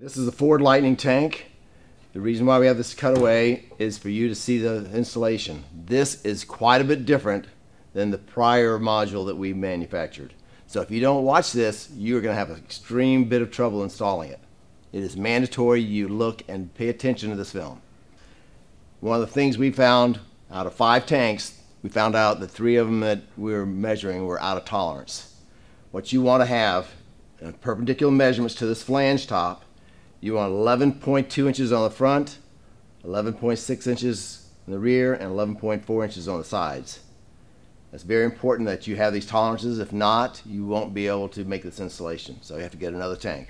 This is a Ford Lightning tank. The reason why we have this cutaway is for you to see the installation. This is quite a bit different than the prior module that we manufactured. So if you don't watch this, you're going to have an extreme bit of trouble installing it. It is mandatory you look and pay attention to this film. One of the things we found out of five tanks, we found out that three of them that we were measuring were out of tolerance. What you want to have, perpendicular measurements to this flange top, you want 11.2 inches on the front, 11.6 inches in the rear, and 11.4 inches on the sides. It's very important that you have these tolerances. If not, you won't be able to make this installation. So you have to get another tank.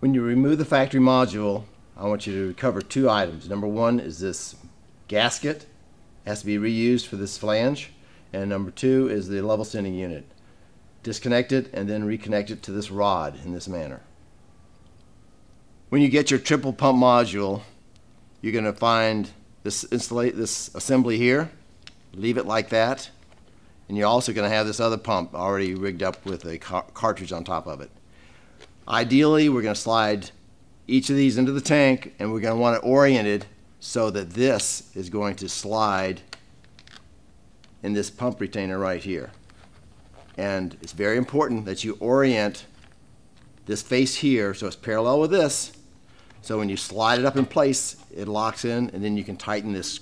When you remove the factory module, I want you to recover two items. Number one is this gasket. It has to be reused for this flange. And number two is the level sending unit. Disconnect it and then reconnect it to this rod in this manner. When you get your triple pump module, you're going to find this installate this assembly here. Leave it like that. And you're also going to have this other pump already rigged up with a car cartridge on top of it. Ideally, we're going to slide each of these into the tank and we're going to want it oriented so that this is going to slide in this pump retainer right here. And it's very important that you orient this face here so it's parallel with this so when you slide it up in place, it locks in and then you can tighten this.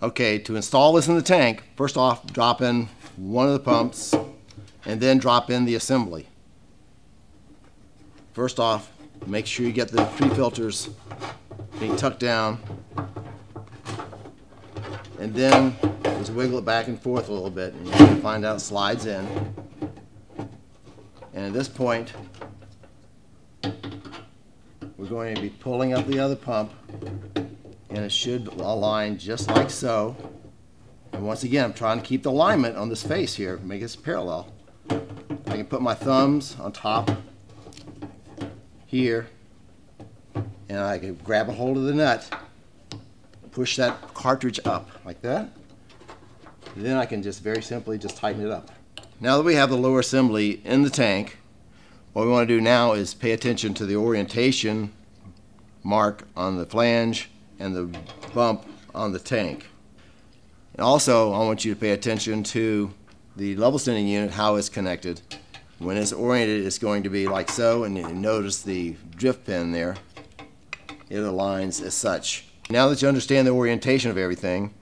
Okay, to install this in the tank, first off, drop in one of the pumps and then drop in the assembly. First off, make sure you get the pre-filters being tucked down and then just wiggle it back and forth a little bit and you can find out it slides in. And at this point, we're going to be pulling up the other pump and it should align just like so. And once again, I'm trying to keep the alignment on this face here, make this parallel. I can put my thumbs on top here and I can grab a hold of the nut, push that cartridge up like that. Then I can just very simply just tighten it up. Now that we have the lower assembly in the tank, what we want to do now is pay attention to the orientation mark on the flange and the bump on the tank. And also, I want you to pay attention to the level sending unit, how it's connected. When it's oriented, it's going to be like so, and you notice the drift pin there. It aligns as such. Now that you understand the orientation of everything,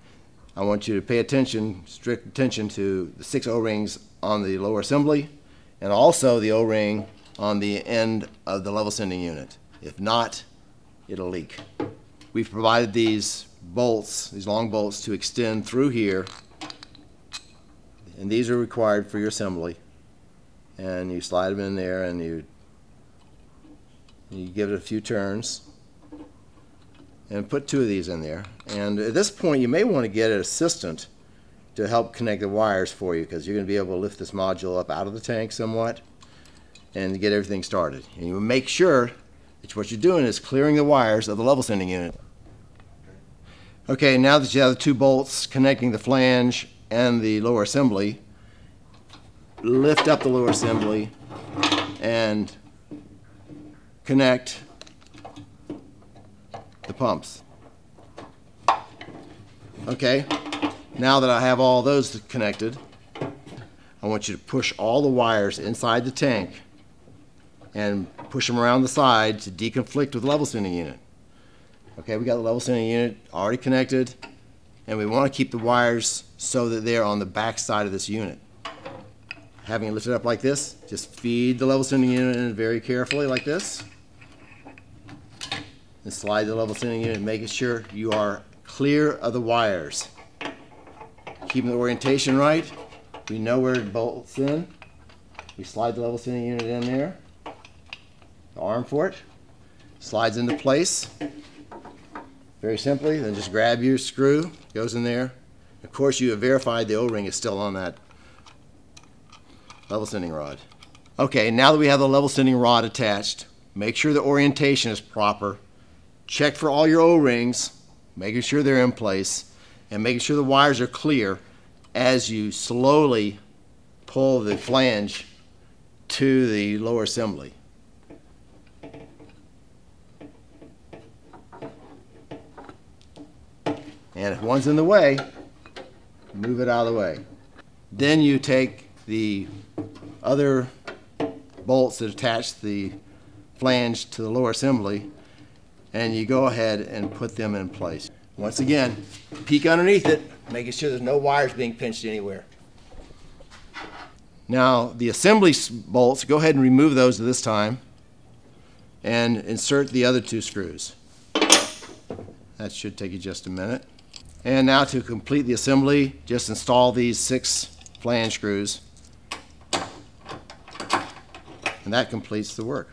I want you to pay attention, strict attention to the six O-rings on the lower assembly, and also the O-ring on the end of the level sending unit. If not, it'll leak. We've provided these bolts, these long bolts to extend through here and these are required for your assembly and you slide them in there and you you give it a few turns and put two of these in there and at this point you may want to get an assistant to help connect the wires for you because you're going to be able to lift this module up out of the tank somewhat and get everything started. And you make sure that what you're doing is clearing the wires of the level sending unit. Okay, now that you have the two bolts connecting the flange and the lower assembly, lift up the lower assembly and connect the pumps. Okay, now that I have all those connected, I want you to push all the wires inside the tank and push them around the side to deconflict with the level sending unit. Okay, we got the level sending unit already connected, and we want to keep the wires so that they're on the back side of this unit. Having it lifted up like this, just feed the level sending unit in very carefully like this. And slide the level sending unit, making sure you are clear of the wires. Keeping the orientation right. We know where it bolts in. We slide the level sending unit in there the arm for it. Slides into place. Very simply, then just grab your screw, goes in there. Of course, you have verified the O-ring is still on that level sending rod. Okay, now that we have the level sending rod attached, make sure the orientation is proper. Check for all your O-rings, making sure they're in place, and making sure the wires are clear as you slowly pull the flange to the lower assembly. And if one's in the way, move it out of the way. Then you take the other bolts that attach the flange to the lower assembly and you go ahead and put them in place. Once again, peek underneath it, making sure there's no wires being pinched anywhere. Now, the assembly bolts, go ahead and remove those this time and insert the other two screws. That should take you just a minute. And now to complete the assembly, just install these six flange screws. And that completes the work.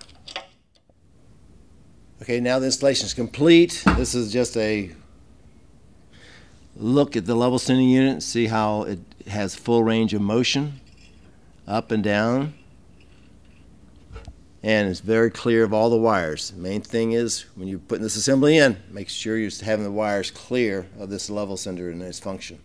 Okay, now the installation is complete. This is just a look at the level sending unit, see how it has full range of motion, up and down. And it's very clear of all the wires. The main thing is when you're putting this assembly in, make sure you're having the wires clear of this level sender and its function.